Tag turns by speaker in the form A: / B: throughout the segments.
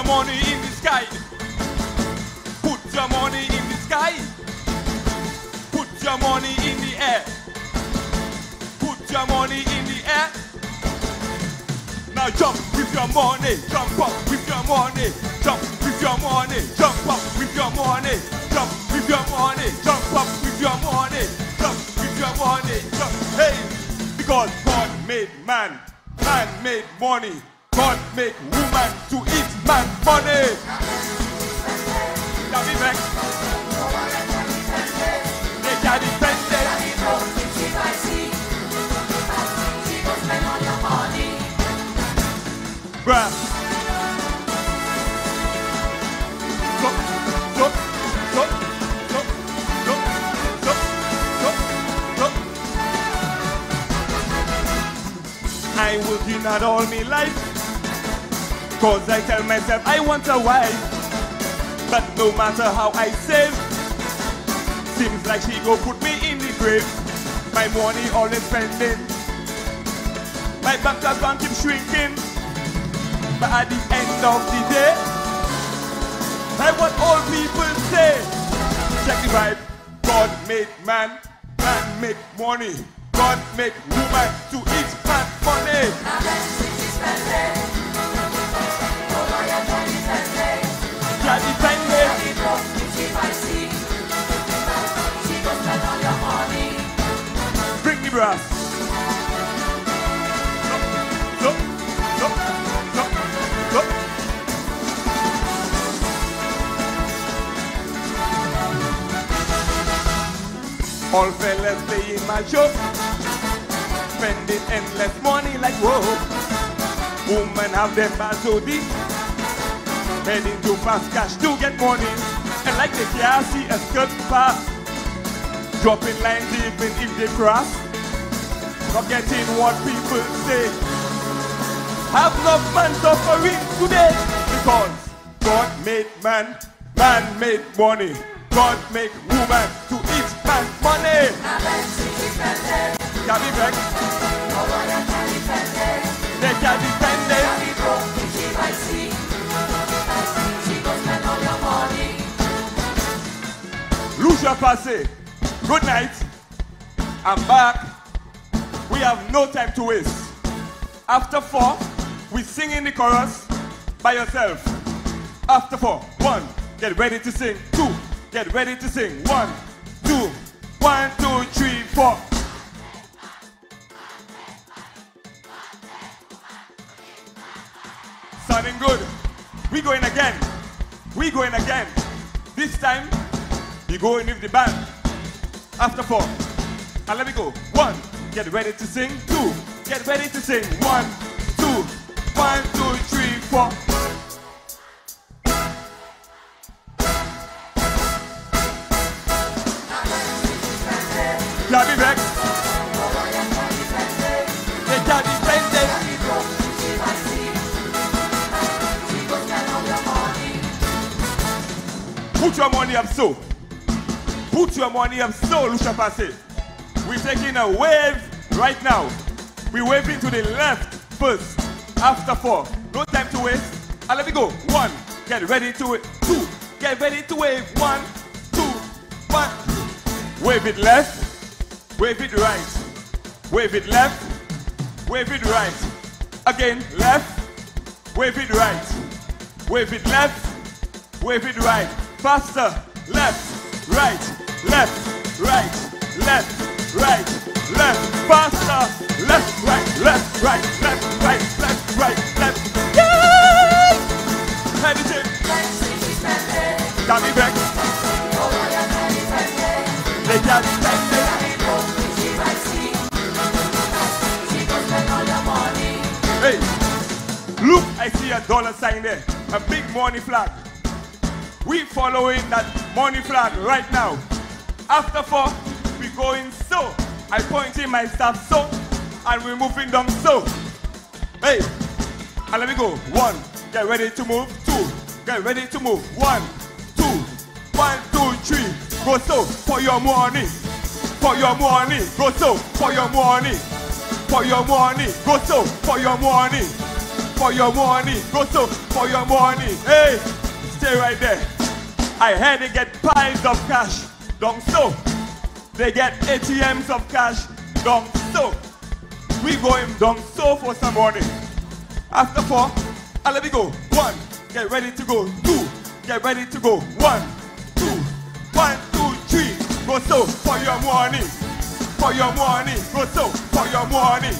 A: your money in the sky. Put your money in the sky. Put your money in the air. Put your money in the air. Now jump with your money, jump up with your money, jump with your money, jump up with your money, jump with your money, jump up with your money, jump with your money, jump. Hey, because God made man, man made money, God made woman to money. Now be back. They can defend it. Bruh. Stop, stop, stop, stop, stop, stop, stop, stop. I working hard all my life Cause I tell myself I want a wife But no matter how I save Seems like she go put me in the grave My money always spending My bank account keep shrinking but at the end of the day, like what all people say, check the vibe. God made man, man make money. God make woman to eat man money. All fellas playing my joke, spending endless money like whoa. Women have them bad so deep, heading to fast cash to get money, and like they can't see a skirt pass, dropping lines even if they cross, forgetting what people say. Have enough man suffering today. Because God made man, man made money. God made woman to money. Can be. They can it. Lose your passé. Good night. I'm back. We have no time to waste. After four, we sing in the chorus by yourself. After four, one, get ready to sing. Two, get ready to sing. One, one, two, three, four. Sounding good. We going again. We going again. This time, we going with the band. After four. And let me go. One, get ready to sing. Two, get ready to sing. One, two, one, two, three, four. Put your money up so. Put your money up so, Lucia Passe. We're taking a wave right now. We're waving to the left first. After four. No time to waste. And let me go. One. Get ready to it. Two. Get ready to wave. One, two, one. Wave it left. Wave it right. Wave it left. Wave it right. Again, left. Wave it right. Wave it left. Wave it right. Faster. Left. Right. Left. Right. Left. Right. Left. Faster. Left. Right. Left. Right. Left. Right. Left. Right. Left. Yay! Meditate. Dummy back. Dollar sign there, a big money flag. We following that money flag right now. After four, we going so. I pointing my staff so, and we moving them so. Hey, and let me go. One, get ready to move. Two, get ready to move. One, two, one, two, three. Go so for your money, for your money. Go so for your money, for your money. Go so for your money, for your money. Go so for your money. Hey, stay right there. I heard they get piles of cash. Don't so. They get ATMs of cash. Don't so. We going down so for some money. After four, I'll let me go. One, get ready to go. Two, get ready to go. One, two, one, two, three. Go so for your money. For your money. Go so for your money.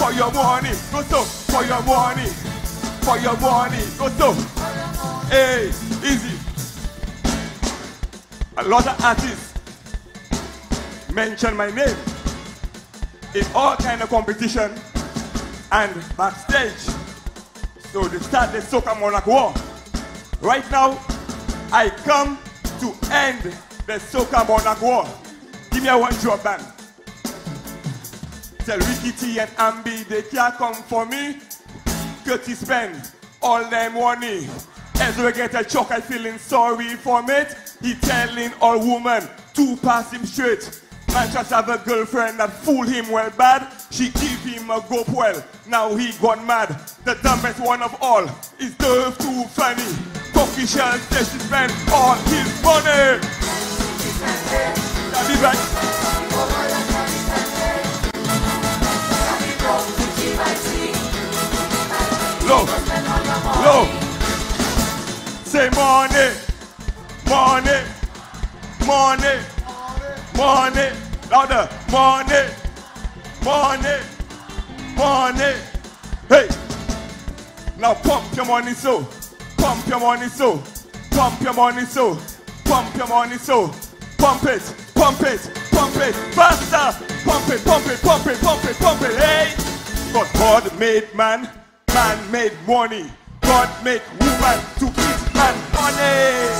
A: For your money. Go so for your money. For your money. Go so. Hey, easy. A lot of artists mention my name in all kind of competition and backstage. So they start the Soca Monarch War. Right now, I come to end the Soca Monarch War. Give me a one drop band. Tell Ricky T and Ambi they can't come for me. Curtis spend all them money. As we get a chuck, I feeling sorry for it. He telling all woman to pass him straight. Man just have a girlfriend that fool him well bad. She give him a go well. Now he gone mad. The dumbest one of all is Dove too funny. Cocky shell says she spend all his money. Money, money. Louder, money, money, money. Hey, now pump your money so, pump your money so, pump your money so, pump your money so, pump it, pump it, pump it, faster, pump it, pump it, pump it, pump it, pump it. Hey, but God made man, man made money. God make woman to keep man money.